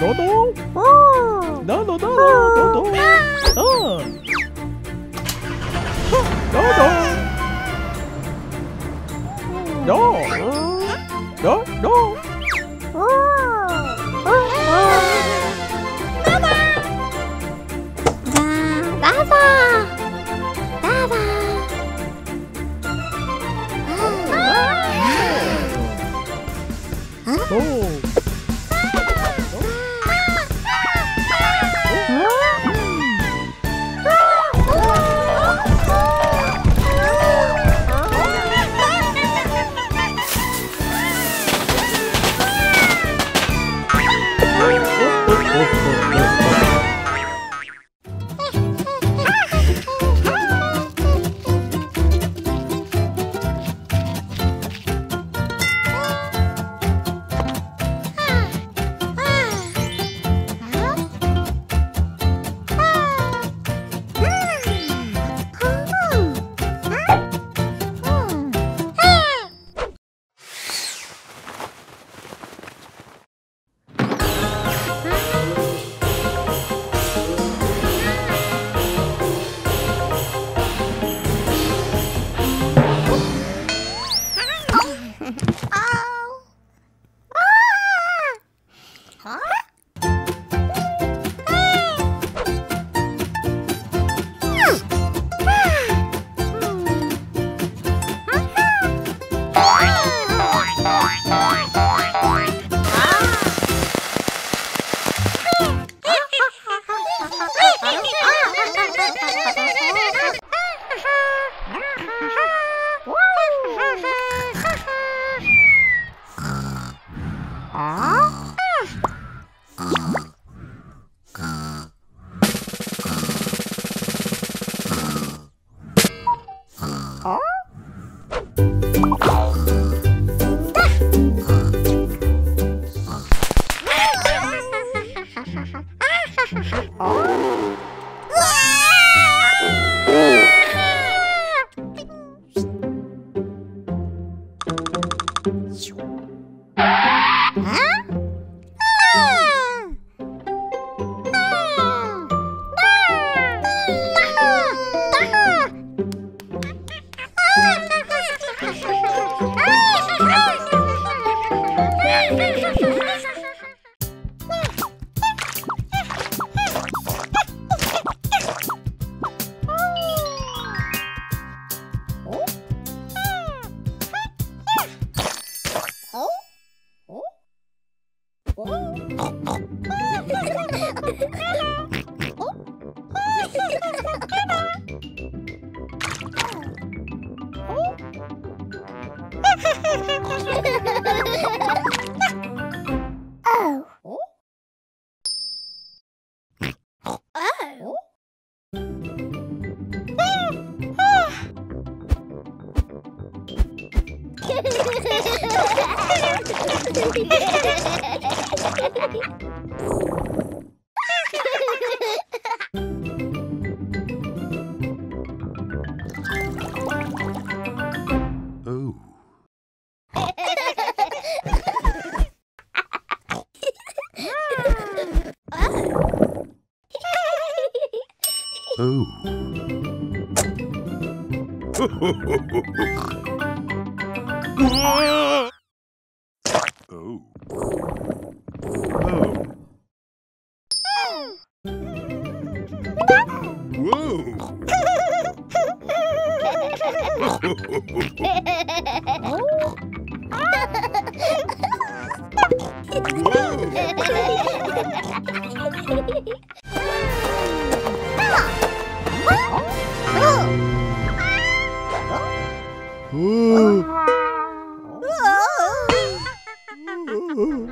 đó đó đó đó đó đó đó đó đó đó no. No. No. Oh. oh. Whoa. No!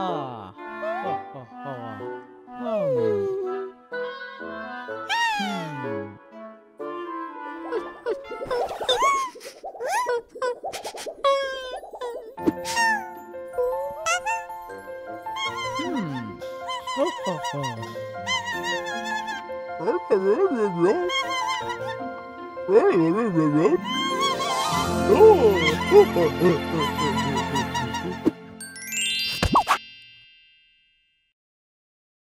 Ah. Oh, oh, oh. Hmm. Hmm. Hmm. Oh, oh, oh. Oh.